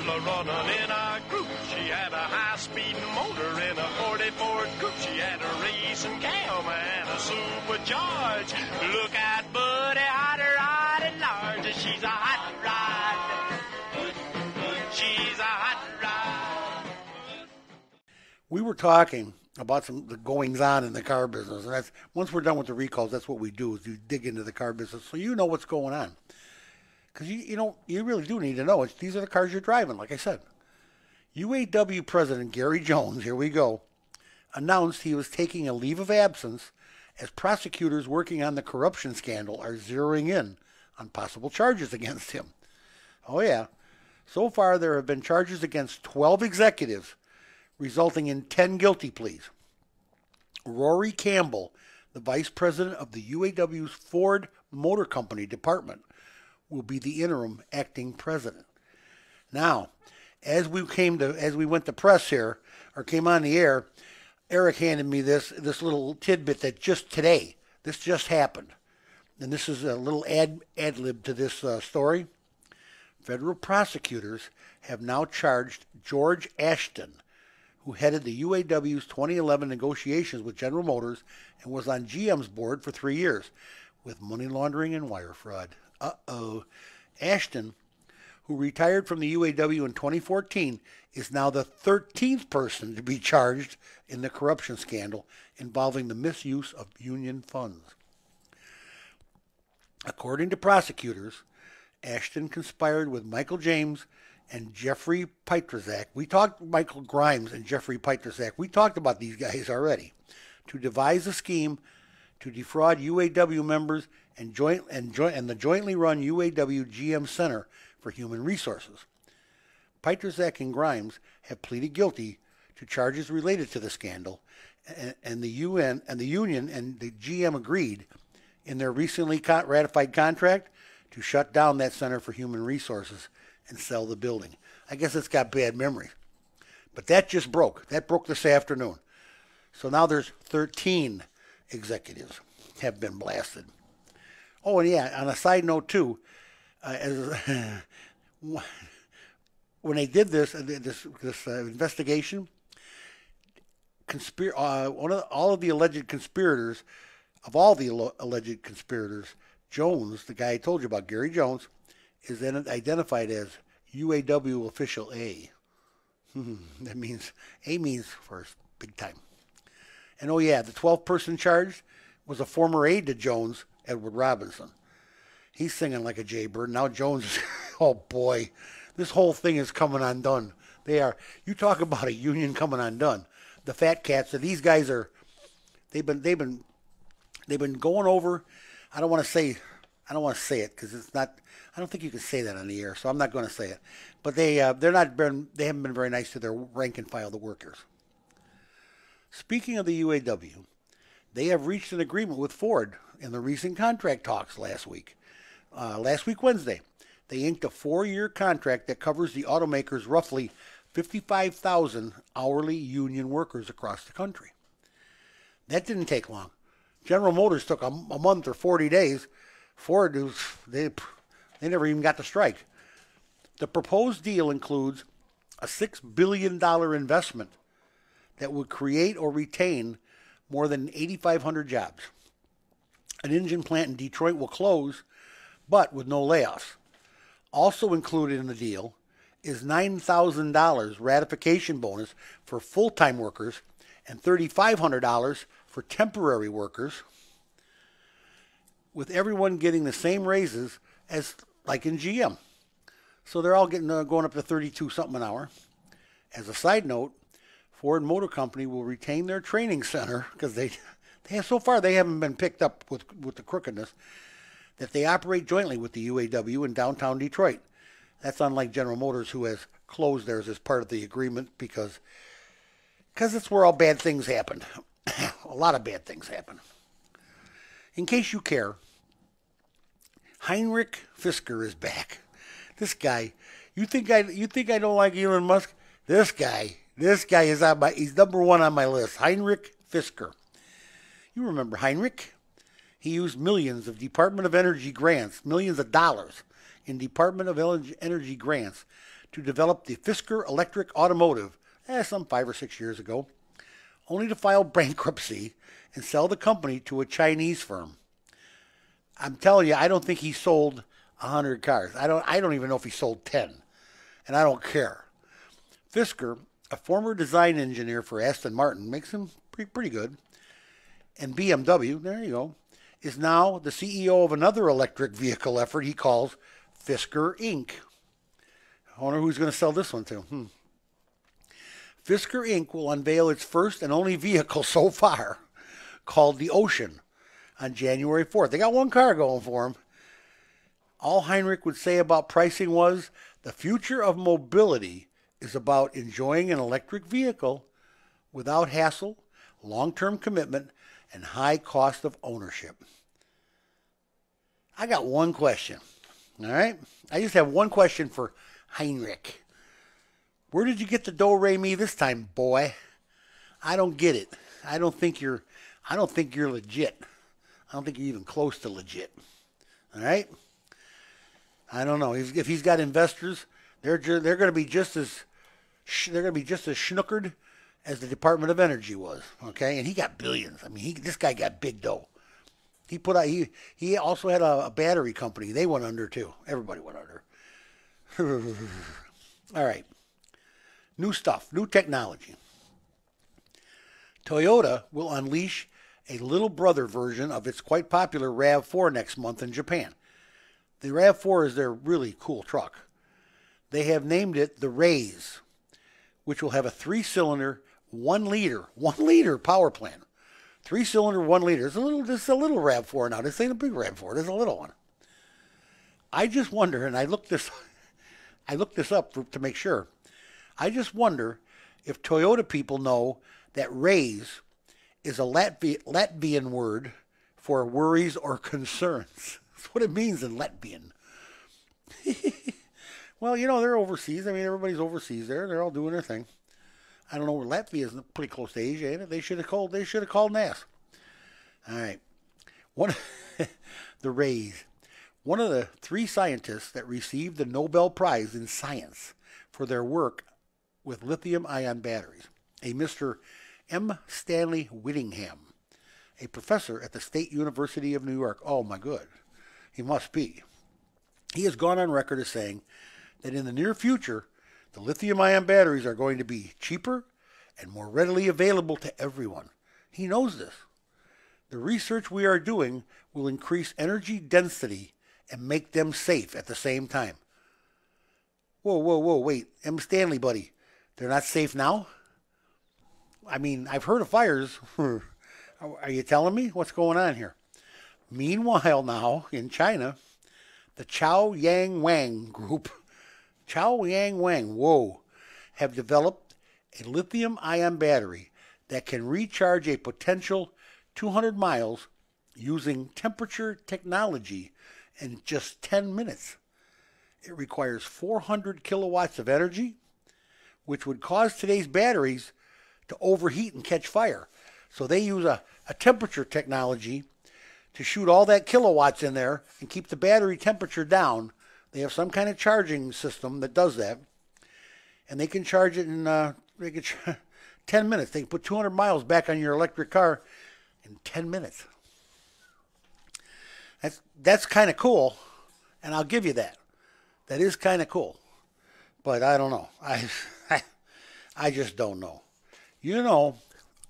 running in group. She had a high-speed motor in a 40 Ford coupe. She had a racing cam and a supercharged. Look Buddy, rod at large. She's a hot rod. She's a hot rod. we were talking about some the goings on in the car business, and that's once we're done with the recalls, that's what we do is you dig into the car business so you know what's going on. Because you you know you really do need to know. It's, these are the cars you're driving, like I said. UAW President Gary Jones, here we go, announced he was taking a leave of absence as prosecutors working on the corruption scandal are zeroing in on possible charges against him. Oh yeah. So far there have been charges against 12 executives resulting in 10 guilty pleas. Rory Gamble, the vice president of the UAW's Ford Motor Company department, will be the interim acting president. Now, as we came to as we went to press here or came on the air, Eric handed me this this little tidbit that just today this just happened, and this is a little ad ad lib to this uh, story. Federal prosecutors have now charged George Ashton, who headed the UAW's 2011 negotiations with General Motors and was on GM's board for three years, with money laundering and wire fraud. Uh oh. Ashton, who retired from the UAW in 2014, is now the 13th person to be charged in the corruption scandal involving the misuse of union funds. According to prosecutors, Ashton conspired with Michael James and Jeffrey Pietrzak. We talked Michael Grimes and Jeffrey Pietrzak. We talked about these guys already to devise a scheme to defraud UAW members and joint and joint and the jointly run UAW GM Center for Human Resources. Pietrzak and Grimes have pleaded guilty to charges related to the scandal, and, and the UN and the union and the GM agreed in their recently ratified contract to shut down that Center for Human Resources and sell the building. I guess it's got bad memory. But that just broke. That broke this afternoon. So now there's 13 executives have been blasted. Oh, and yeah, on a side note too, uh, as when they did this uh, this this uh, investigation, conspir- uh, one of the, all of the alleged conspirators, of all the alleged conspirators, Jones, the guy I told you about, Gary Jones, is then identified as UAW official A. that means A means first, big time. And oh yeah, the 12th person charged was a former aide to Jones, Edward Robinson. He's singing like a jaybird. Now Jones is, oh boy, this whole thing is coming undone. They are, you talk about a union coming undone. The fat cats, so these guys are, they've been, they've been, they've been going over, I don't want to say, I don't want to say it because it's not, I don't think you can say that on the air, so I'm not going to say it. But they, uh, they're not been, they haven't been very nice to their rank and file, the workers. Speaking of the UAW, they have reached an agreement with Ford in the recent contract talks last week. Uh, last week, Wednesday, they inked a four year contract that covers the automaker's roughly 55,000 hourly union workers across the country. That didn't take long. General Motors took a, a month or 40 days. Ford, was, they, they never even got to strike. The proposed deal includes a $6 billion investment that would create or retain more than 8,500 jobs. An engine plant in Detroit will close, but with no layoffs. Also included in the deal is $9,000 ratification bonus for full-time workers and $3,500 for temporary workers, with everyone getting the same raises as like in GM. So they're all getting uh, going up to 32 something an hour. As a side note, Ford Motor Company will retain their training center because they, they have, so far they haven't been picked up with with the crookedness that they operate jointly with the UAW in downtown Detroit. That's unlike General Motors, who has closed theirs as part of the agreement because because it's where all bad things happened. a lot of bad things happen. In case you care, Heinrich Fisker is back. This guy, you think I you think I don't like Elon Musk? This guy, this guy is on my he's number one on my list. Heinrich Fisker. You remember Heinrich? He used millions of Department of Energy grants, millions of dollars in Department of Energy grants to develop the Fisker Electric Automotive, eh, some five or six years ago, only to file bankruptcy and sell the company to a Chinese firm. I'm telling you, I don't think he sold hundred cars. I don't. I don't even know if he sold ten, and I don't care. Fisker, a former design engineer for Aston Martin, makes him pretty, pretty good, and BMW. There you go. Is now the CEO of another electric vehicle effort he calls Fisker Inc. I wonder who's going to sell this one to. Hmm. Fisker Inc. will unveil its first and only vehicle so far, called the Ocean, on January 4th. They got one car going for them. All Heinrich would say about pricing was the future of mobility is about enjoying an electric vehicle without hassle, long term commitment, and high cost of ownership. I got one question. All right? I just have one question for Heinrich. Where did you get the do re mi this time, boy? I don't get it. I don't think you're I don't think you're legit. I don't think you're even close to legit. All right? I don't know. If, if he's got investors, they're they're going to be just as they're going to be just as schnookered as the Department of Energy was. Okay, and he got billions. I mean, he this guy got big dough. He put out he he also had a, a battery company. They went under too. Everybody went under. All right. New stuff, new technology. Toyota will unleash a little brother version of its quite popular RAV4 next month in Japan. The RAV4 is their really cool truck. They have named it the Raize, which will have a three cylinder, one liter, one liter power plant. Three cylinder, one liter. It's a little, this is a little RAV4 now. This ain't a big RAV4. It's a little one. I just wonder, and I looked this, I looked this up for, to make sure. I just wonder if Toyota people know that raize is a Latvi- Latvian word for worries or concerns. That's what it means in Latvian. well, you know, they're overseas. I mean, everybody's overseas there. They're all doing their thing. I don't know where Latvia is pretty close to Asia, ain't it? They should have called they should have called NAS. All right. One the Raize. One of the three scientists that received the Nobel Prize in Science for their work with lithium ion batteries, a Mr. M. Stanley Whittingham, a professor at the State University of New York. Oh, my good. He must be. He has gone on record as saying that in the near future, the lithium ion batteries are going to be cheaper and more readily available to everyone. He knows this. The research we are doing will increase energy density and make them safe at the same time. Whoa, whoa, whoa, wait. M. Stanley, buddy. They're not safe now? I mean, I've heard of fires. are you telling me? What's going on here? Meanwhile, now in China, the Chao Yang Wang group, Chao Yang Wang, whoa, have developed a lithium ion battery that can recharge a potential 200 miles using temperature technology in just 10 minutes. It requires 400 kilowatts of energy, which would cause today's batteries to overheat and catch fire. So they use a, a temperature technology to shoot all that kilowatts in there and keep the battery temperature down. They have some kind of charging system that does that, and they can charge it in uh, can ch- 10 minutes. They can put 200 miles back on your electric car in 10 minutes. That's that's kind of cool, and I'll give you that. That is kind of cool, but I don't know. I I just don't know. You know,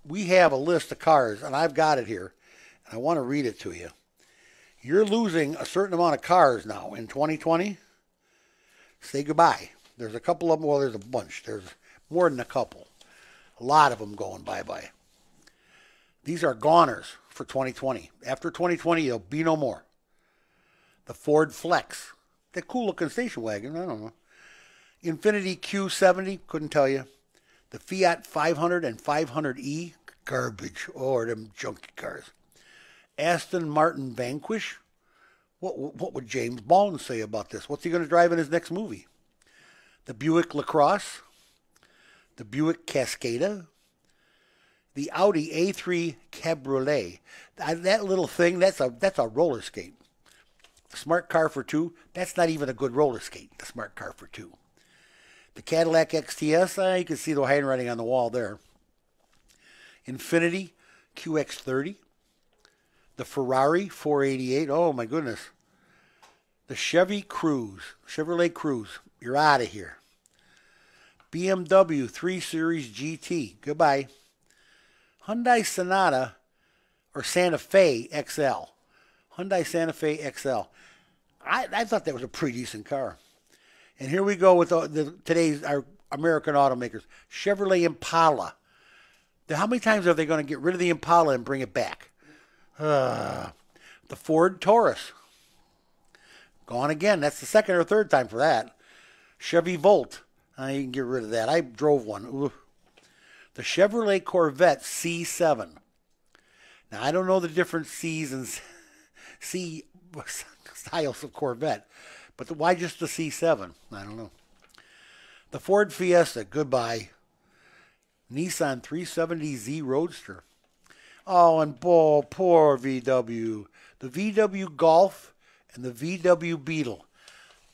we have a list of cars, and I've got it here and I want to read it to you. You're losing a certain amount of cars now in 2020. Say goodbye. There's a couple of them. Well, there's a bunch. There's more than a couple. A lot of them going bye bye. These are goners for 2020. After 2020, there'll be no more. The Ford Flex, the cool looking station wagon. I don't know. Infiniti Q70, couldn't tell you. The Fiat 500 and 500e, garbage. Or oh, them junky cars. Aston Martin Vanquish. What, what would James Bond say about this? What's he going to drive in his next movie? The Buick LaCrosse, the Buick Cascada, the Audi A3 Cabriolet. That little thing, that's a that's a roller skate. Smart car for two, that's not even a good roller skate. The smart car for two. The Cadillac XTS, uh, you can see the handwriting on the wall there. Infiniti QX30. The Ferrari 488. Oh my goodness. The Chevy Cruze, Chevrolet Cruze. You're out of here. BMW 3 Series GT. Goodbye. Hyundai Sonata or Santa Fe XL. Hyundai Santa Fe XL. I, I thought that was a pretty decent car. And here we go with the, the, today's our American automakers. Chevrolet Impala. Now, How many times are they going to get rid of the Impala and bring it back? Uh, the Ford Taurus. Gone again. That's the second or third time for that. Chevy Volt. Uh, you can get rid of that. I drove one. Ooh. The Chevrolet Corvette C7. Now, I don't know the different C's and C styles of Corvette, but the, why just the C7? I don't know. The Ford Fiesta, goodbye. Nissan 370Z Roadster. Oh, and poor, poor VW. The VW Golf and the VW Beetle.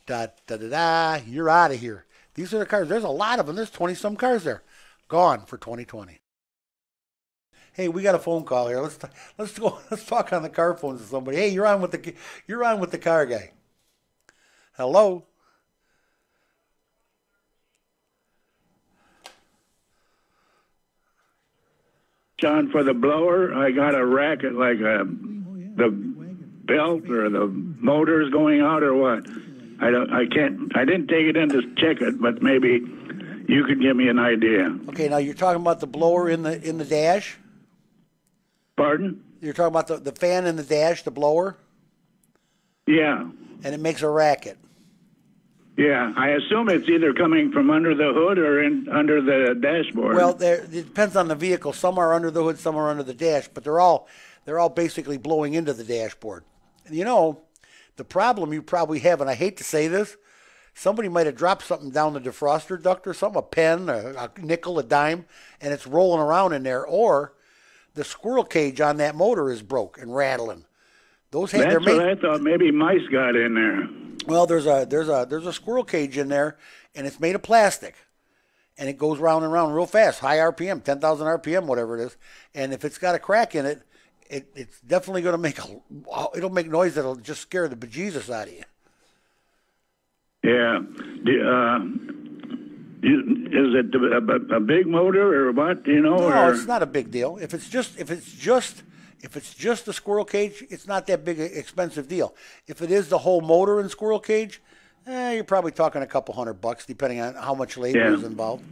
Da da da da. You're out of here. These are the cars. There's a lot of them. There's 20 some cars there. Gone for 2020. Hey, we got a phone call here. Let's let's go. Let's talk on the car phones with somebody. Hey, you're on with the you're on with the car guy. Hello. John, for the blower, I got a racket like a, the belt or the motor's going out or what. I don't. I can't. I didn't take it in to check it, but maybe you could give me an idea. Okay, now you're talking about the blower in the in the dash. Pardon? You're talking about the, the fan in the dash, the blower, Yeah. and it makes a racket. Yeah. I assume it's either coming from under the hood or in under the dashboard. Well, there it depends on the vehicle. Some are under the hood, some are under the dash, but they're all they're all basically blowing into the dashboard. And you know, the problem you probably have, and I hate to say this, somebody might have dropped something down the defroster duct or something, a pen, a, a nickel, a dime, and it's rolling around in there, or the squirrel cage on that motor is broke and rattling. Those ha- That's they're what made, I thought. Maybe mice got in there. Well, there's a there's a there's a squirrel cage in there, and it's made of plastic, and it goes round and round real fast, high RPM, ten thousand RPM, whatever it is. And if it's got a crack in it, it it's definitely going to make a it'll make noise that'll just scare the bejesus out of you. Yeah. Do, uh, is it a, a big motor or what? You know? No, or? it's not a big deal. If it's just if it's just if it's just the squirrel cage, it's not that big expensive deal. If it is the whole motor and squirrel cage, eh, you're probably talking a couple hundred bucks, depending on how much labor Yeah. is involved.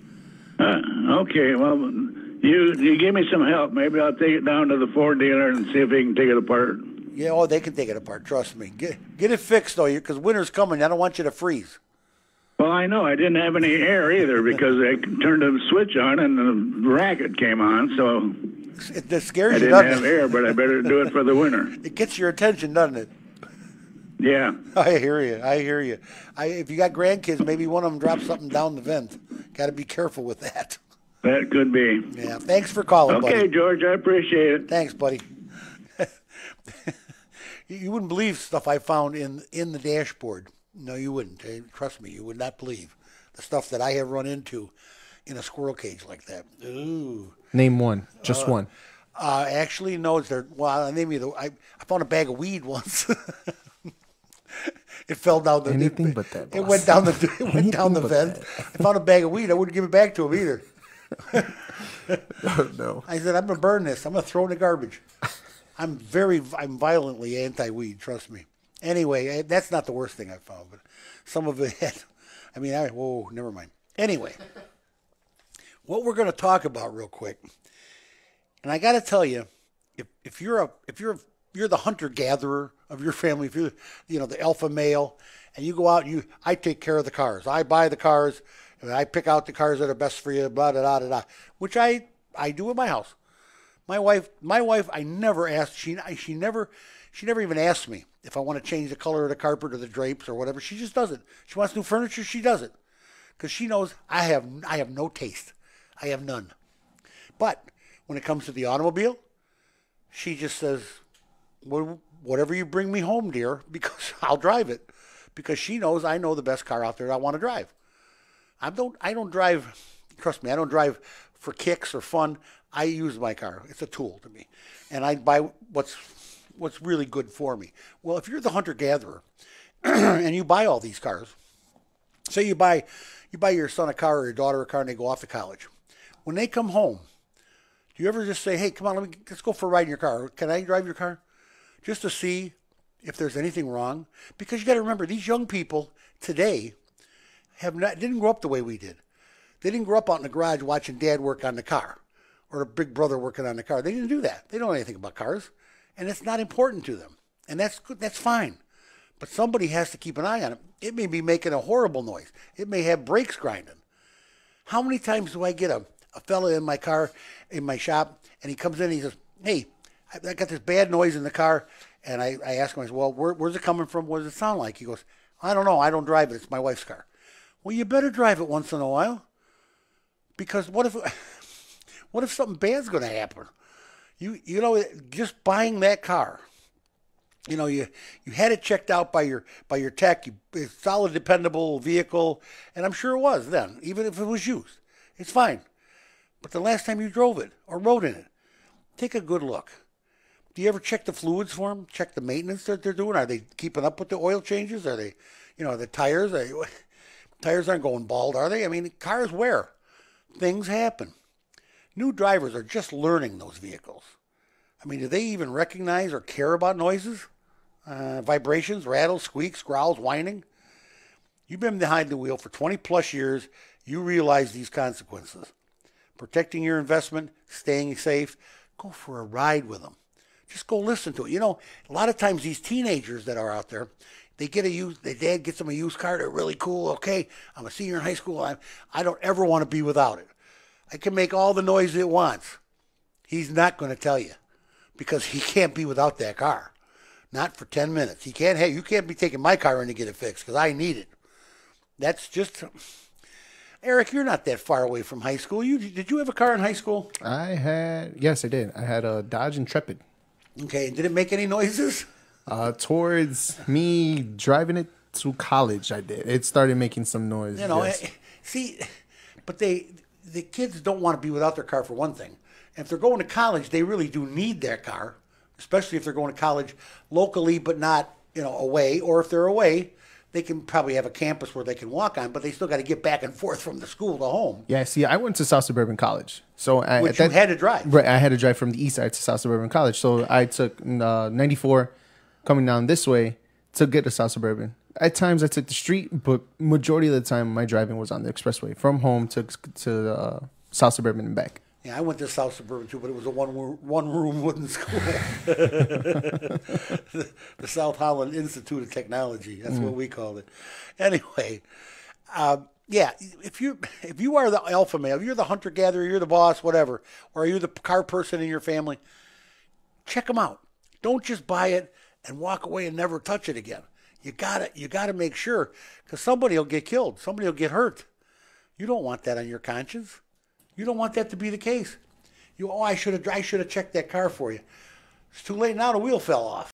Uh, okay, well, you you give me some help. Maybe I'll take it down to the Ford dealer and see if he can take it apart. Yeah, oh, they can take it apart. Trust me. Get get it fixed though, because winter's coming. I don't want you to freeze. Well, I know I didn't have any air either because I turned the switch on and the racket came on, so It, it scares I you, didn't doesn't have it? air. But I better do it for the winter. It gets your attention, doesn't it? Yeah. I hear you. I hear you. I, if you got grandkids, maybe one of them drops something down the vent. Got to be careful with that. That could be. Yeah. Thanks for calling, Okay, buddy. George, I appreciate it. Thanks, buddy. you you wouldn't believe stuff I found in in the dashboard. No, you wouldn't. Eh, Trust me, you would not believe the stuff that I have run into in a squirrel cage like that. Ooh. Name one, just one. Uh, actually, no. It's there. Well, I'll name you the. I, I found a bag of weed once. it fell down the. Anything it, but that, It boss. went down the. It went down the vent. that. I found a bag of weed. I wouldn't give it back to him either. Oh, no. I said, I'm gonna burn this. I'm gonna throw it in the garbage. I'm very, I'm violently anti-weed. Trust me. Anyway, eh, that's not the worst thing I found, but some of it had. I mean, I whoa, never mind. Anyway, what we're gonna talk about real quick, and I got to tell you, if if you're a if you're you're the hunter gatherer of your family, if you're you know the alpha male, and you go out and you I take care of the cars, I buy the cars, and I pick out the cars that are best for you, blah da da da da, which I I do at my house. My wife, my wife, I never asked. She, she never, she never even asked me if I want to change the color of the carpet or the drapes or whatever. She just does it. She wants new furniture. She does it because she knows I have, I have no taste. I have none. But when it comes to the automobile, she just says, "Wha- "Whatever you bring me home, dear, because I'll drive it." Because she knows I know the best car out there I want to drive. I don't I don't drive. Trust me, I don't drive for kicks or fun. I use my car. It's a tool to me, and I buy what's what's really good for me. Well, if you're the hunter gatherer and you buy all these cars, say you buy you buy your son a car or your daughter a car and they go off to college. When they come home, do you ever just say, "Hey, come on, let me let's go for a ride in your car. Can I drive your car?" Just to see if there's anything wrong, because you got to remember these young people today have not didn't grow up the way we did. They didn't grow up out in the garage watching dad work on the car or a big brother working on the car. They didn't do that. They don't know anything about cars, and it's not important to them. And that's good. That's fine. But somebody has to keep an eye on it. It may be making a horrible noise. It may have brakes grinding. How many times do I get a, a fella in my car, in my shop, and he comes in and he says, Hey, I got this bad noise in the car. And I, I ask him, I said, Well, where, where's it coming from? What does it sound like? He goes, I don't know. I don't drive it. It's my wife's car. Well, you better drive it once in a while. Because what if what if something bad's going to happen? You you know just buying that car. You know you you had it checked out by your by your tech. You, it's solid, dependable vehicle, and I'm sure it was then, even if it was used. It's fine. But the last time you drove it or rode in it, take a good look. Do you ever check the fluids for them? Check the maintenance that they're doing? Are they keeping up with the oil changes? Are they, you know, the tires? Are, tires aren't going bald, are they? I mean, cars wear. Things happen. New drivers are just learning those vehicles. I mean, do they even recognize or care about noises? Uh, vibrations, rattles, squeaks, growls, whining? You've been behind the wheel for 20 plus years. You realize these consequences. Protecting your investment, staying safe, go for a ride with them. Just go listen to it. You know, a lot of times these teenagers that are out there, they get a used, their dad gets them a used car. They're really cool. Okay, I'm a senior in high school. I, I don't ever want to be without it. I can make all the noise it wants. He's not going to tell you because he can't be without that car. Not for 10 minutes. He can't, hey, you can't be taking my car in to get it fixed because I need it. That's just. Eric, you're not that far away from high school. You did you have a car in high school? I had yes, I did. I had a Dodge Intrepid. Okay, did it make any noises? Uh, towards me driving it to college, I did. It started making some noise. You know, yes. eh, see, but they the kids don't want to be without their car for one thing. And if they're going to college, they really do need their car, especially if they're going to college locally but not you know away. Or if they're away, they can probably have a campus where they can walk on, but they still got to get back and forth from the school to home. Yeah, see, I went to South Suburban College, so I, Which at you had to drive. Right, I had to drive from the east side to South Suburban College. So I took uh, 94 coming down this way to get to South Suburban. At times I took the street, but majority of the time my driving was on the expressway from home to to uh, South Suburban and back. Yeah, I went to South Suburban too, but it was a one wo- one room wooden school. the, the South Holland Institute of Technology. That's what we called it. Anyway, um, yeah, if you if you are the alpha male, you're the hunter gatherer, you're the boss, whatever, or you're the car person in your family, check them out. Don't just buy it and walk away and never touch it again. You gotta you gotta make sure because somebody will get killed, somebody will get hurt. You don't want that on your conscience. You don't want that to be the case. You oh I should have I should have checked that car for you. It's too late now. The wheel fell off.